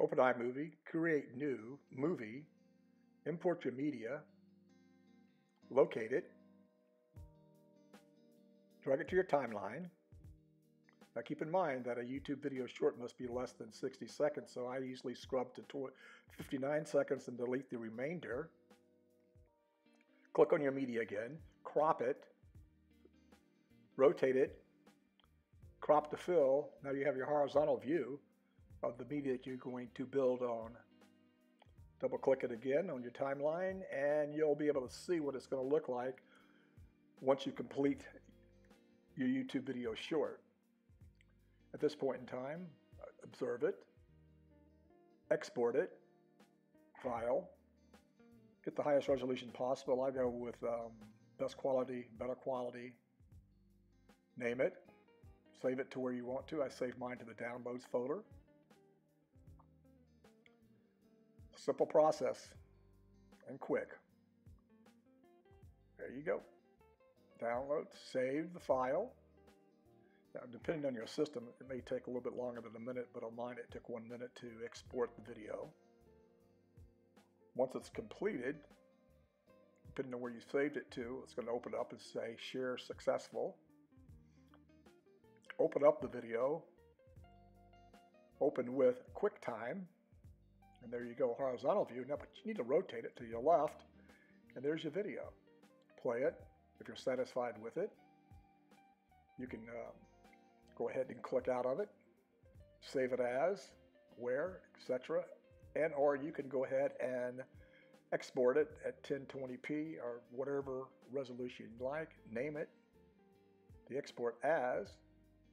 Open iMovie, create new movie, import your media, locate it, drag it to your timeline. Now keep in mind that a YouTube video short must be less than 60 seconds, so I usually scrub to 59 seconds and delete the remainder. Click on your media again, crop it, rotate it, crop to fill. Now you have your horizontal view of the media that you're going to build on. Double click it again on your timeline and you'll be able to see what it's going to look like once you complete your YouTube video short. At this point in time, observe it, export it, file, get the highest resolution possible. I go with um, best quality, better quality, name it, save it to where you want to. I save mine to the downloads folder. Simple process and quick. There you go. Download, save the file. Now, depending on your system, it may take a little bit longer than a minute, but on mine it took one minute to export the video. Once it's completed, depending on where you saved it to, it's going to open up and say share successful. Open up the video, open with QuickTime, and there you go, horizontal view. Now, but you need to rotate it to your left, and there's your video. Play it if you're satisfied with it. You can um, go ahead and click out of it, save it as, where, etc. And or you can go ahead and export it at 1020p or whatever resolution you like, name it, the export as,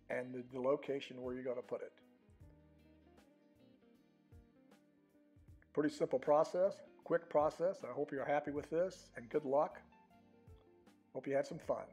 and the, the location where you're going to put it. Pretty simple process, quick process. I hope you're happy with this and good luck. Hope you had some fun.